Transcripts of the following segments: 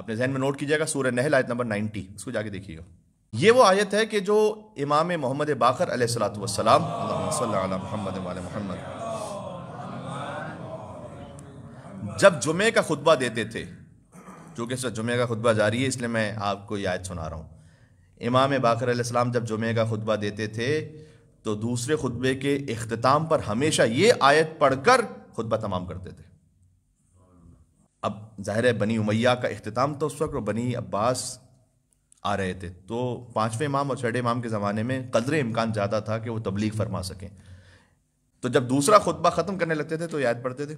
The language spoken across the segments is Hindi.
अपने जहन में नोट कीजिएगा सूर्य नहल, आयत नंबर 90 उसको जाके देखिएगा। ये वो आयत है कि जो इमाम मोहम्मद बाकर अलैहिस्सलाम मोहम्मद मोहम्मद, जब जुमे का खुतबा देते थे चूँकि इस जुमे का खुतबा जारी है, इसलिए मैं आपको ये आयत सुना रहा हूँ। इमाम बाकर जब जुमे का खुतबा देते थे तो दूसरे खुतबे के अख्ताम पर हमेशा ये आयत पढ़कर खुतबा तमाम करते थे। अब ज़ाहिर है बनी उमैया का अख्ताम तो उस वक्त और बनी अब्बास आ रहे थे। तो पाँचवें इमाम और छठे इमाम के ज़माने में कदर इम्कान ज़्यादा था कि वो तबलीग फरमा सकें। तो जब दूसरा खुतबा ख़त्म करने लगते थे तो याद पढ़ते थे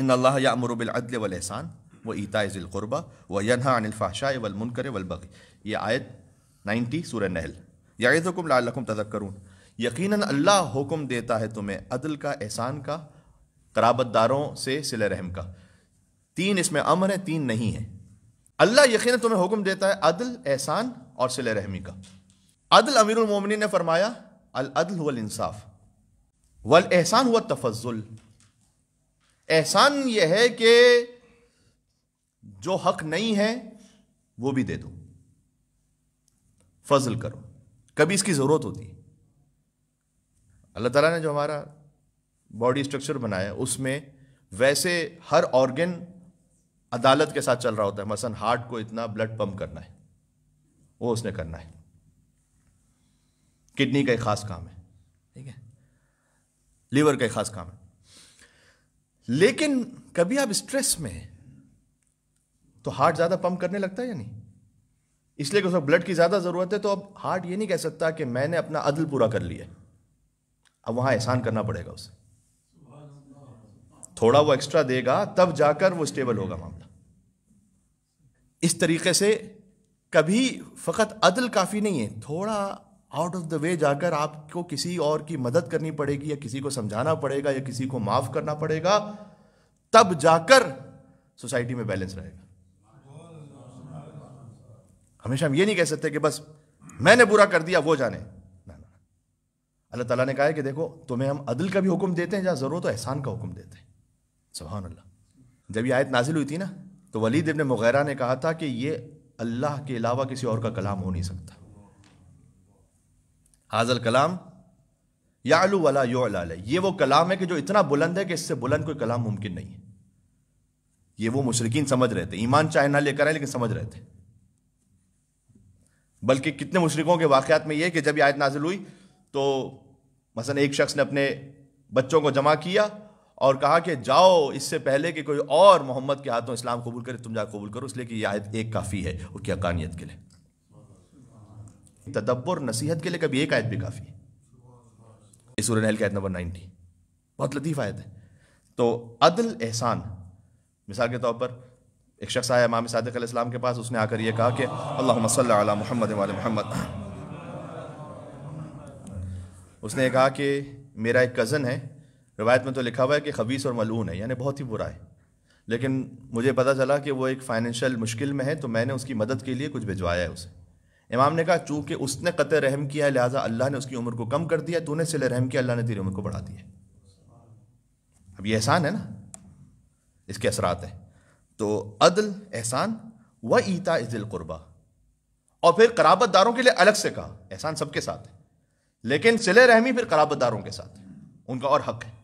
इन अल्लाह या अमरबिलदल वलहसान व ईता ज़िलक़ुरबा व यनहा अनिलफ़ाशा वलमुनकर वलबग ये आयत नाइन्टी सूर नहल। यादकुम लाकुम तदक करूँ यकीन अल्लाह हुक्म देता है तुम्हें अदल का, एहसान का, कराबतदारों से सिल रहम का। तीन इसमें अमर है, तीन नहीं है। अल्लाह यकीन तुम्हें हुक्म देता है, अदल, एहसान और सिल रहमी का। अदल अमीर अमीरमिन ने फरमाया अल अदल वल इंसाफ। वल एहसान हुआ तफजुल एहसान यह है कि जो हक नहीं है, वो भी दे दो। फजल करो। कभी इसकी ज़रूरत होती है। अल्लाह ताला ने जो हमारा बॉडी स्ट्रक्चर बनाया, उसमें वैसे हर ऑर्गन अदालत के साथ चल रहा होता है। मसलन हार्ट को इतना ब्लड पंप करना है। वो उसने करना है। किडनी का एक खास काम है। ठीक है? लीवर का एक खास काम है। लेकिन कभी आप स्ट्रेस में हैं तो हार्ट ज़्यादा पंप करने लगता है या नहीं? इसलिए कि उसको ब्लड की ज़्यादा ज़रूरत है तो अब हार्ट ये नहीं कह सकता कि मैंने अपना अदल पूरा कर लिया अब वहाँ एहसान करना पड़ेगा उसे। थोड़ा वो एक्स्ट्रा देगा, तब जाकर वो स्टेबल होगा मामला। इस तरीके से कभी फ़कत अदल काफ़ी नहीं है, थोड़ा आउट ऑफ़ द वे जाकर आपको किसी और की मदद करनी पड़ेगी या किसी को समझाना पड़ेगा या किसी को माफ़ करना पड़ेगा, तब जाकर सोसाइटी में बैलेंस रहेगा। हमेशा हम ये नहीं कह सकते कि बस मैंने बुरा कर दिया, वो जाने। ना ना। अल्लाह ताला ने कहा है कि देखो, तुम्हें हम अदल का भी हुक्म देते हैं, जहाँ ज़रूरत हो, एहसान का हुक्म देते हैं। सुबहान अल्लाह। जब ये आयत नाजिल हुई थी ना तो वलीद इबन मुगैरा ने कहा था कि ये अल्लाह के अलावा किसी और का कलाम हो नहीं सकता। हाजल कलाम यालू वाला यो ये वो कलाम है कि जो इतना बुलंद है कि इससे बुलंद कोई कलाम मुमकिन नहीं है। ये वो मुशरकिन समझ रहे थे। ईमान चाहे ना लेकर आए, लेकिन समझ रहे थे। बल्कि कितने मुशरकों के वाकयात में यह कि जब यह आयत नाजिल हुई तो मसलन एक शख्स ने अपने बच्चों को जमा किया और कहा कि जाओ इससे पहले कि कोई और मोहम्मद के हाथों इस्लाम कबूल करे, तुम जा कबूल करो। इसलिए कि आयत एक काफ़ी है उसकी अकानियत के लिए। तदब्बर नसीहत के लिए कभी एक आयत भी काफ़ी है। इस नहल की आयत नंबर नाइनटी बहुत लतीफ़ आयत है। तो अदल एहसान, मिसाल के तौर पर एक शख्स आया इमाम सादिक के पास, उसने आकर यह कहा कि अल्लाह मोहम्मद मोहम्मद। उसने कहा कि मेरा एक कज़न है रवायत में तो लिखा हुआ है कि खबीस और मलून है, यानी बहुत ही बुरा है। लेकिन मुझे पता चला कि वो एक फ़ाइनेंशियल मुश्किल में है तो मैंने उसकी मदद के लिए कुछ भिजवाया है उसे। इमाम ने कहा, चूँकि उसने कत रहम किया है, लिहाजा अल्लाह ने उसकी उम्र को कम कर दिया तूने सिले रहम किया, अल्लाह ने तेरी उम्र को बढ़ा दिया अब ये एहसान है ना? इसके असरात हैं। तो अदल, एहसान, व ईता इज़िल कुर्बा। और फिर कराबत दारों के लिए अलग से कहा, एहसान सबके साथ है। लेकिन सिले रहमी फिर कराबत दारों के साथ है। उनका और हक है।